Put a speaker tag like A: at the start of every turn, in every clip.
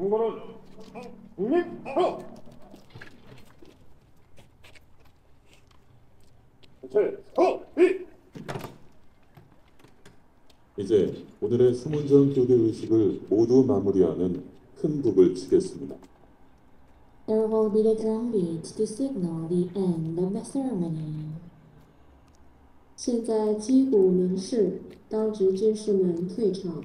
A: 정보는 국립하로 제 서비
B: 이제 오늘의 수문장 교대 의식을 모두 마무리하는 큰 북을 치겠습니다.
C: There will be the drum beat to signal the end of the ceremony.
D: 现在击鼓鸣示，当值军士们退场。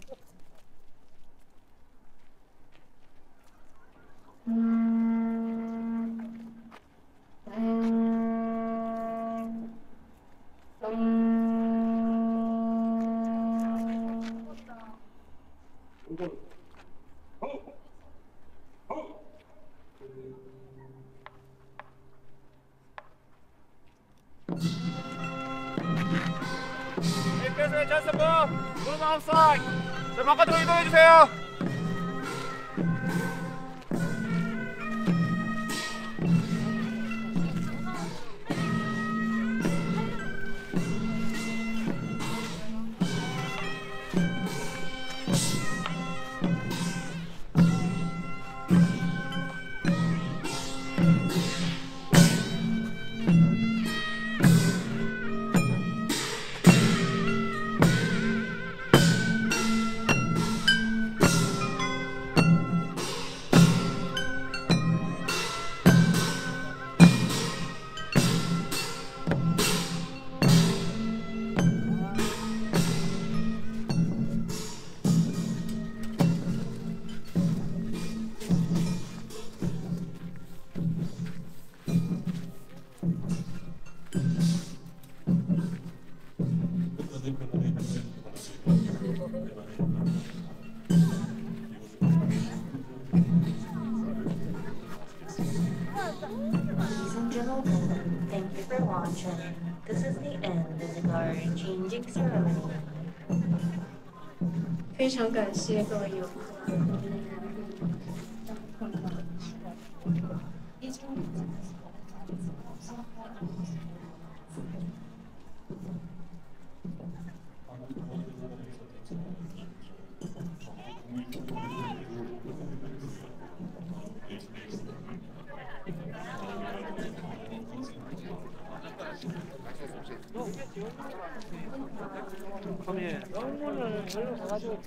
E: 바깥으로 이동해 주세요
D: 常感谢各位游客。
E: 별로
A: 가가지고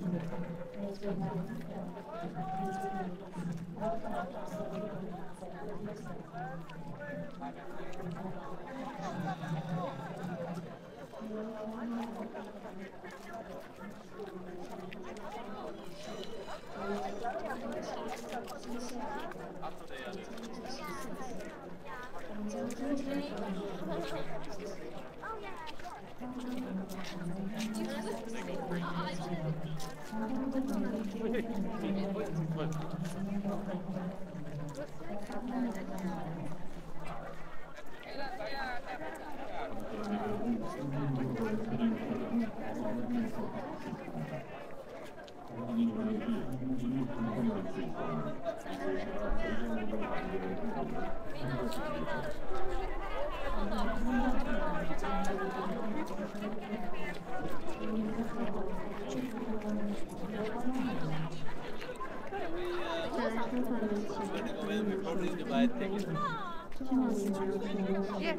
A: Yes.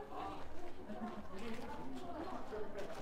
A: Thank you.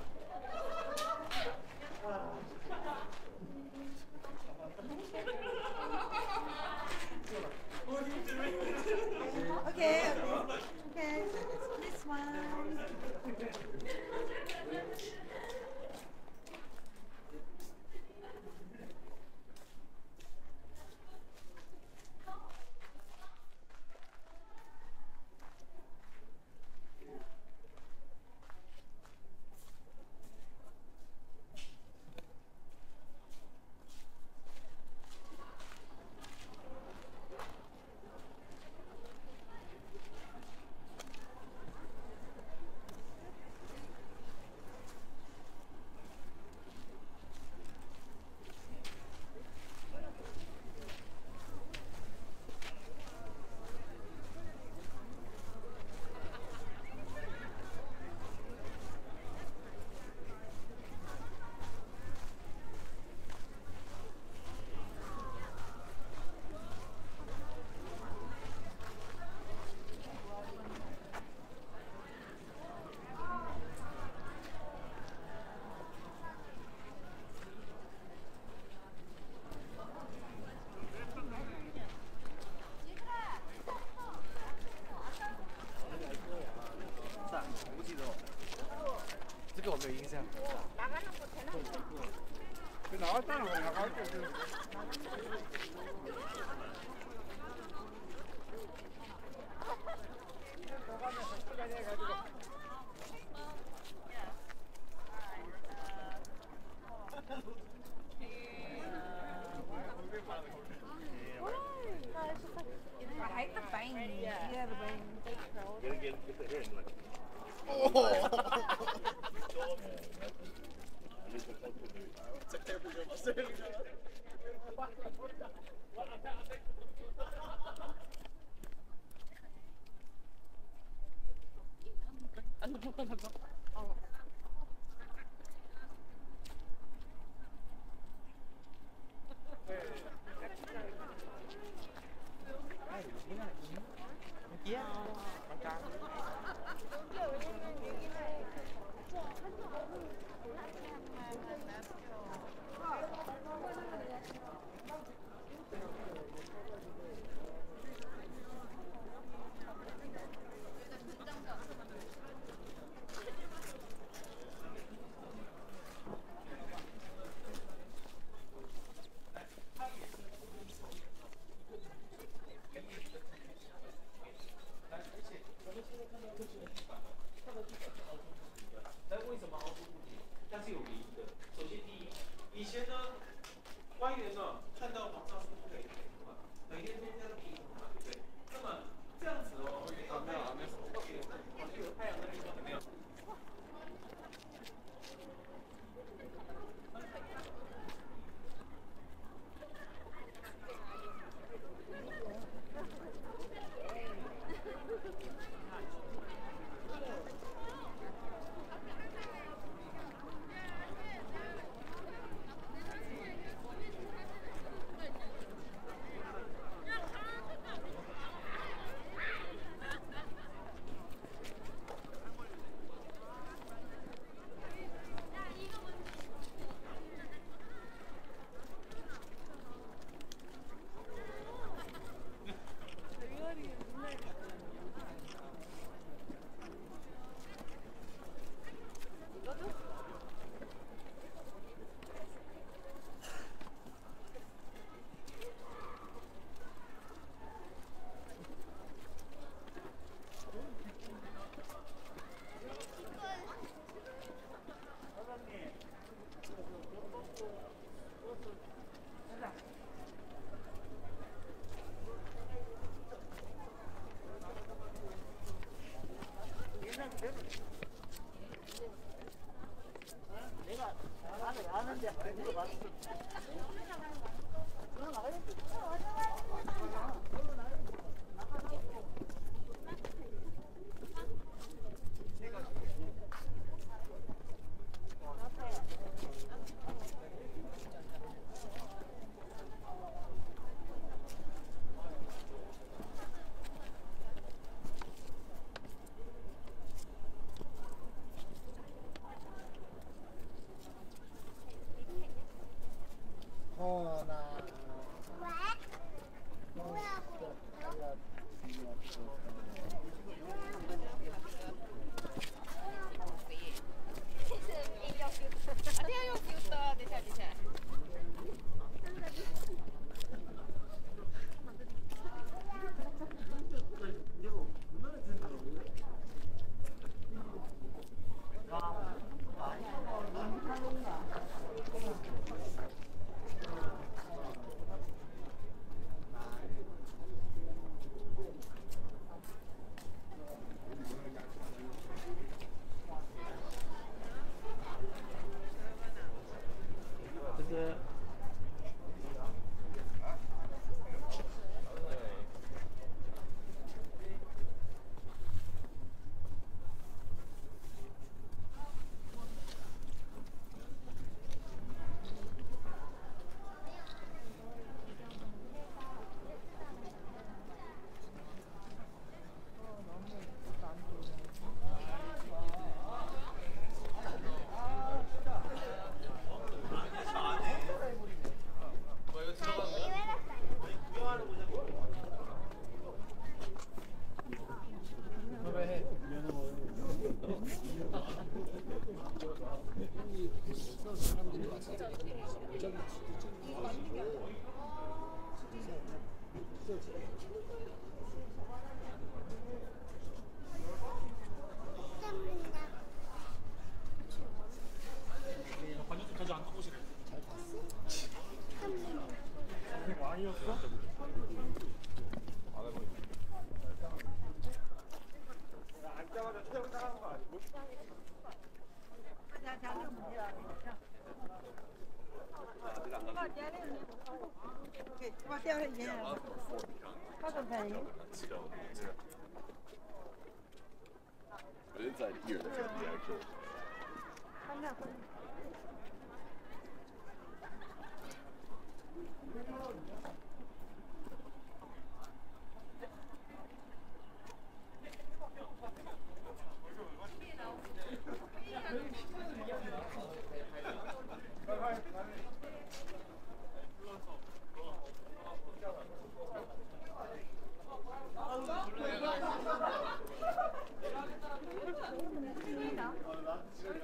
A: Oh. Ano
F: ba talaga? the Yeah.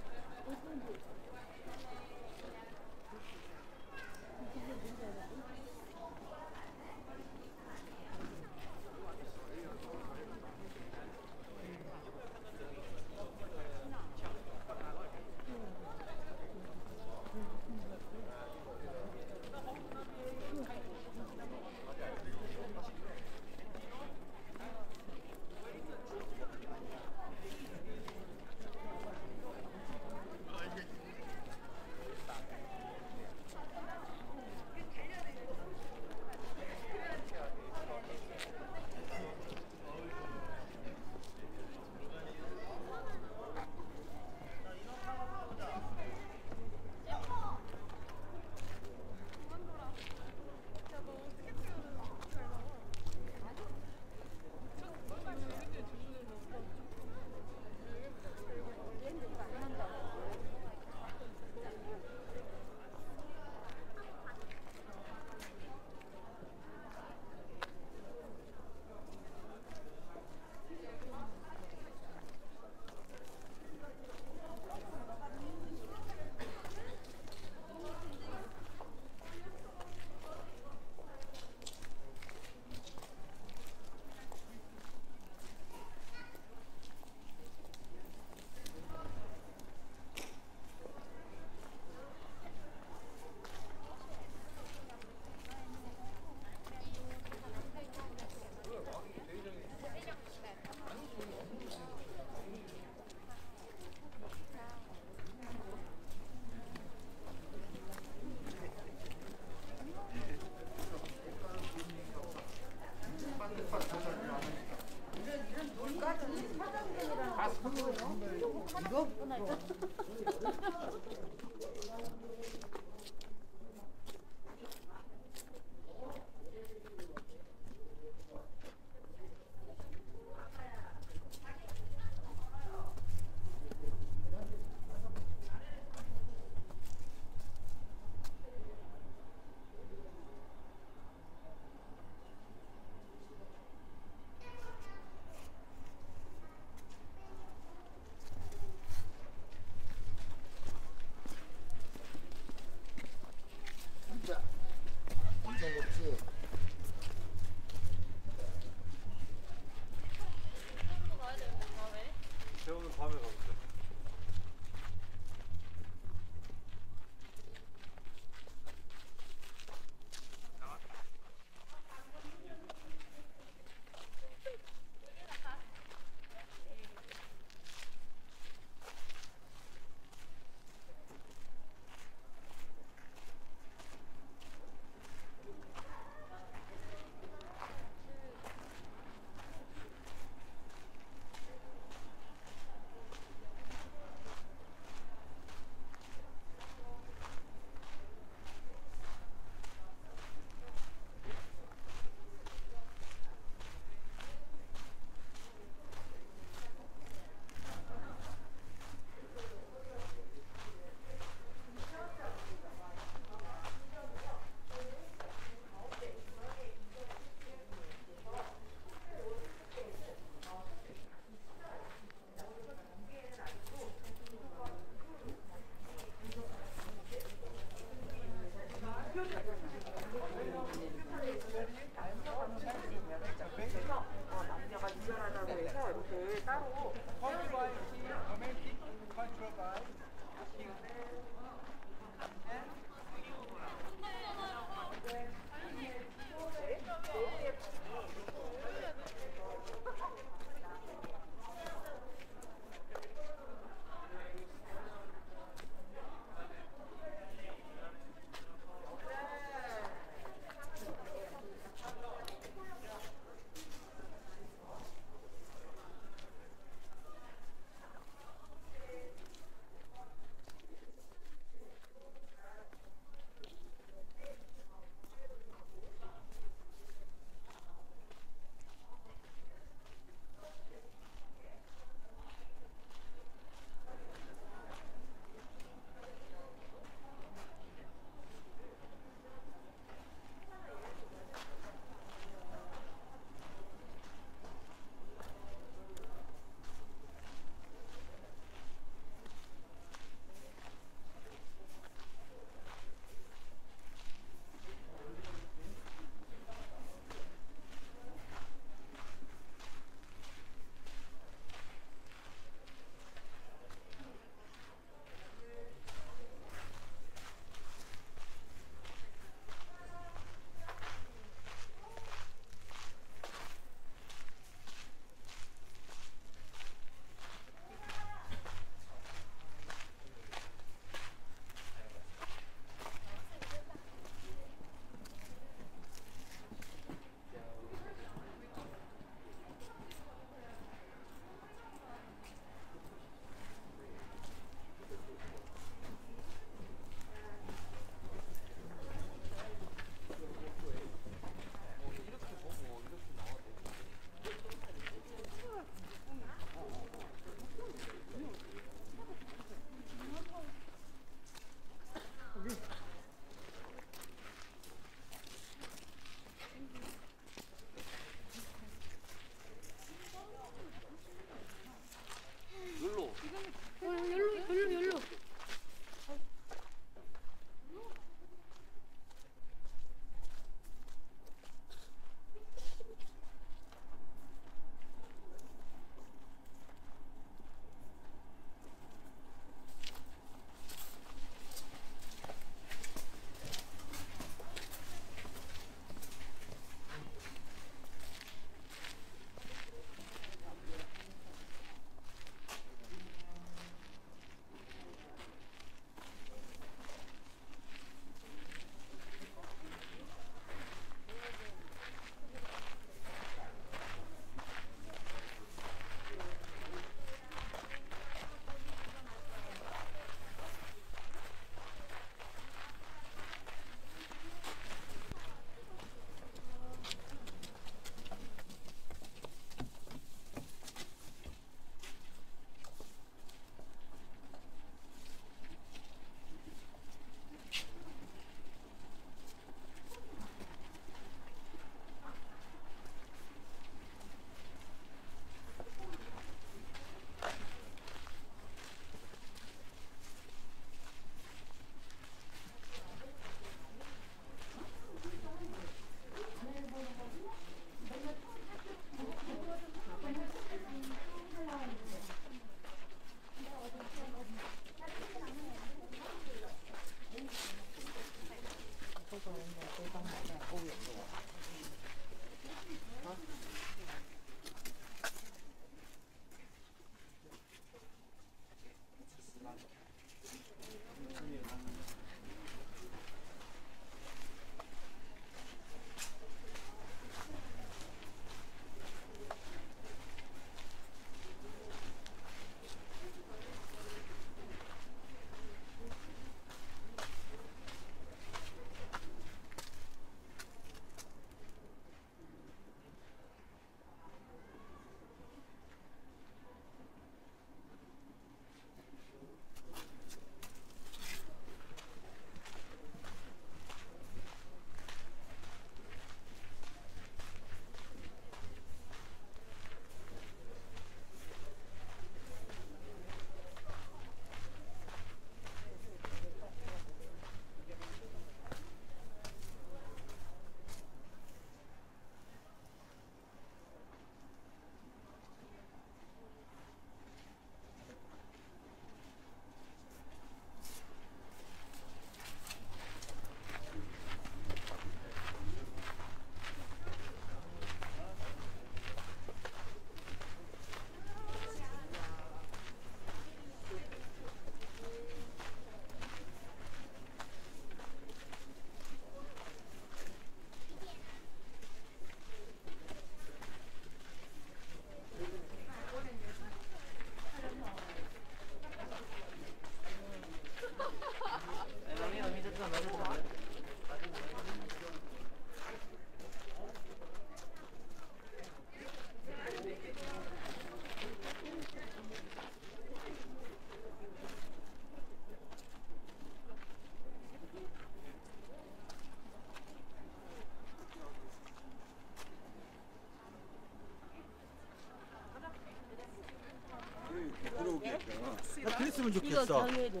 G: 그랬으면 좋겠어.
F: 이거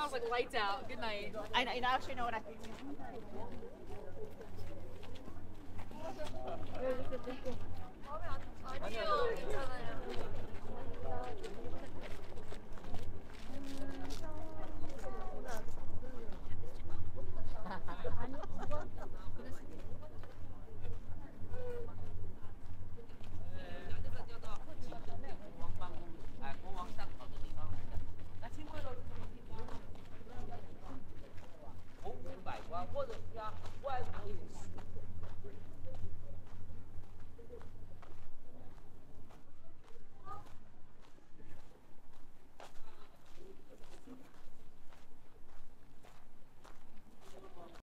F: I was like lights out. Good night.
H: I know, you know, actually know what I think.